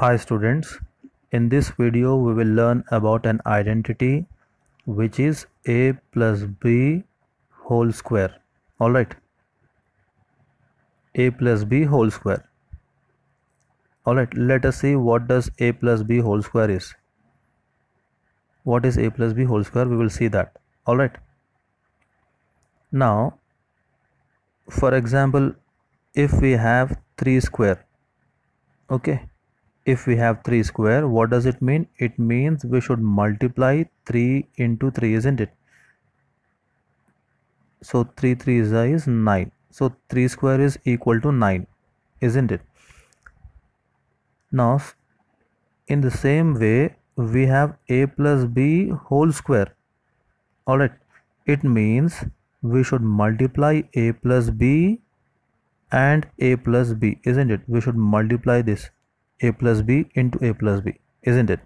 Hi students, in this video we will learn about an identity which is a plus b whole square. Alright, a plus b whole square. Alright, let us see what does a plus b whole square is. What is a plus b whole square? We will see that. Alright. Now, for example, if we have 3 square, okay if we have 3 square what does it mean? It means we should multiply 3 into 3 isn't it? So 3 3 is 9 so 3 square is equal to 9 isn't it? Now in the same way we have a plus b whole square. Alright it means we should multiply a plus b and a plus b isn't it? We should multiply this a plus b into a plus b isn't it?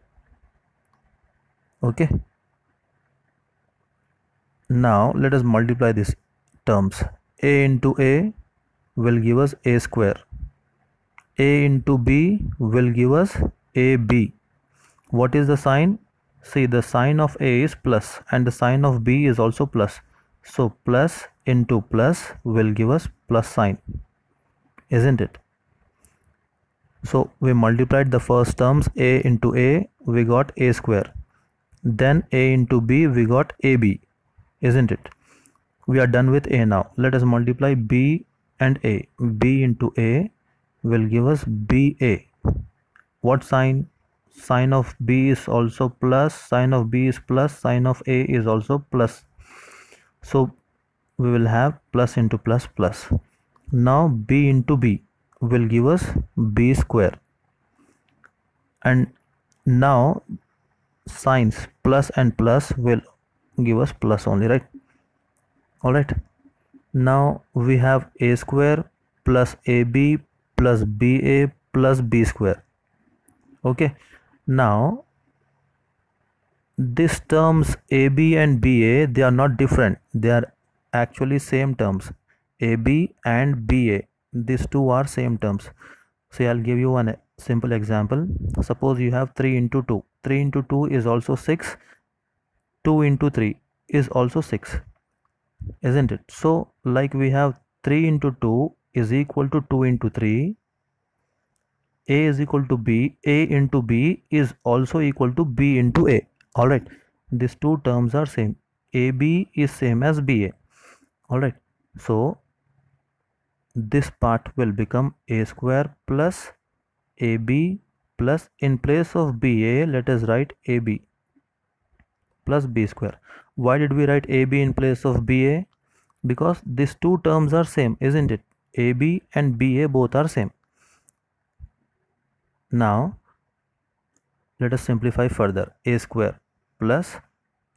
Okay. Now let us multiply these terms. A into a will give us a square. A into b will give us ab what is the sign? See the sign of a is plus and the sign of b is also plus. So plus into plus will give us plus sign isn't it so we multiplied the first terms a into a we got a square. Then a into b we got ab isn't it? We are done with a now. Let us multiply b and a. B into a will give us ba what sign? Sign of b is also plus sign of b is plus sign of a is also plus. So we will have plus into plus plus. Now b into b will give us b square. And now signs plus and plus will give us plus only right? All right. Now we have a square plus ab plus ba plus b square. Okay. Now these terms ab and ba they are not different. They are actually same terms ab and ba these two are same terms. So i'll give you one simple example. Suppose you have 3 into 2 3 into 2 is also 6 2 into 3 is also 6 isn't it? So like we have 3 into 2 is equal to 2 into 3 a is equal to b. A into b is also equal to b into a. All right. These two terms are same. Ab is same as ba all right. So this part will become a square plus ab plus in place of ba let us write ab plus b square. Why did we write ab in place of ba because these two terms are same isn't it? Ab and ba both are same. Now let us simplify further. A square plus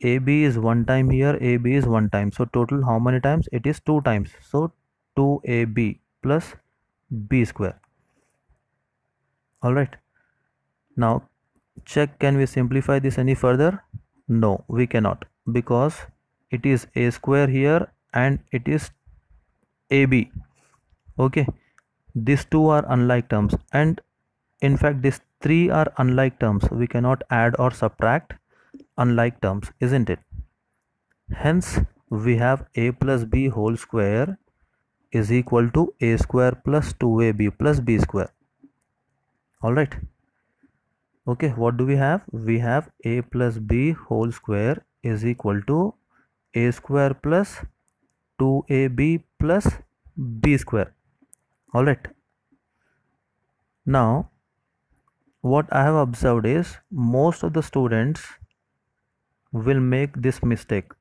ab is one time here ab is one time. So total how many times? It is two times. So 2ab plus b square. Alright. Now check can we simplify this any further? No we cannot because it is a square here and it is ab okay. These two are unlike terms and in fact these three are unlike terms. We cannot add or subtract unlike terms isn't it? Hence we have a plus b whole square is equal to a square plus 2ab plus b square. All right okay what do we have? We have a plus b whole square is equal to a square plus 2ab plus b square. All right now what i have observed is most of the students will make this mistake.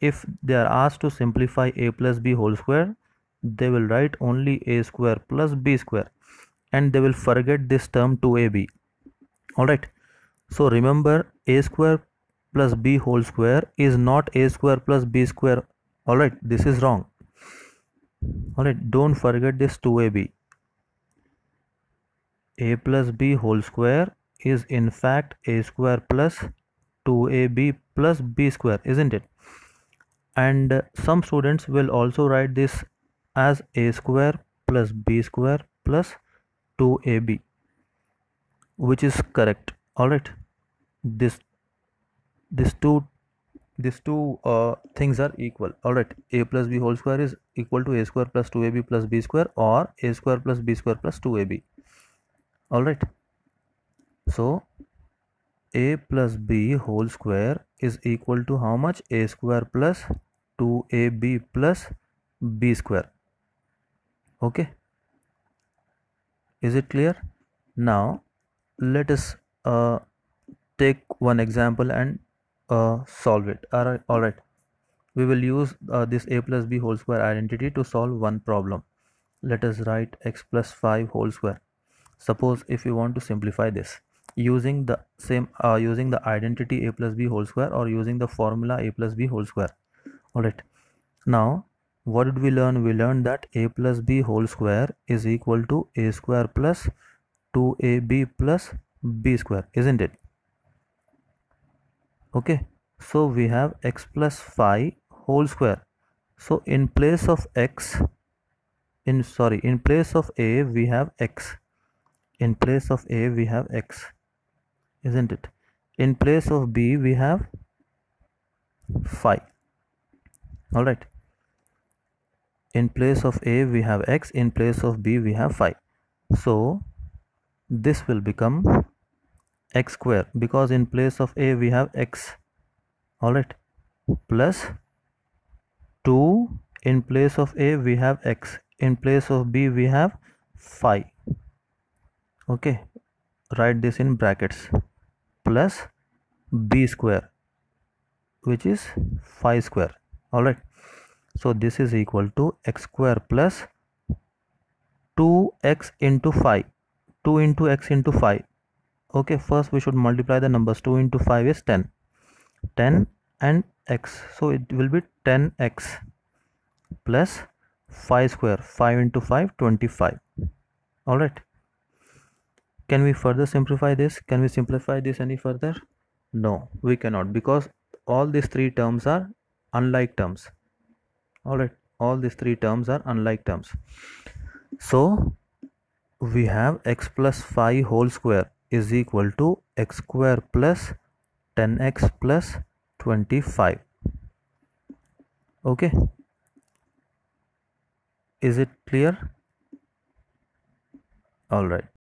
If they are asked to simplify a plus b whole square they will write only a square plus b square and they will forget this term 2ab alright so remember a square plus b whole square is not a square plus b square. Alright this is wrong. Alright don't forget this 2ab a plus b whole square is in fact a square plus 2ab plus b square isn't it? And some students will also write this as a square plus b square plus 2ab which is correct. All right. This this two these two uh, things are equal. All right. A plus b whole square is equal to a square plus 2ab plus b square or a square plus b square plus 2ab all right. So a plus b whole square is equal to how much? A square plus 2ab plus b square okay. Is it clear? Now let us uh, take one example and uh, solve it. All right all right. We will use uh, this a plus b whole square identity to solve one problem. Let us write x plus 5 whole square. Suppose if you want to simplify this using the same uh, using the identity a plus b whole square or using the formula a plus b whole square. All right. Now what did we learn? We learned that a plus b whole square is equal to a square plus 2ab plus b square isn't it? Okay so we have x plus 5 whole square. So in place of x in sorry in place of a we have x. In place of a we have x isn't it? In place of b we have 5 all right in place of a we have x in place of b we have 5 so this will become x square because in place of a we have x. All right plus 2 in place of a we have x. In place of b we have 5 okay. Write this in brackets. Plus b square which is 5 square. All right so this is equal to x square plus 2x into 5 2 into x into 5 okay first we should multiply the numbers. 2 into 5 is 10 10 and x. So it will be 10x plus 5 square 5 into 5 25 all right. Can we further simplify this? Can we simplify this any further? No we cannot because all these three terms are unlike terms all right. All these three terms are unlike terms. So we have x plus 5 whole square is equal to x square plus 10x plus 25 okay. Is it clear? All right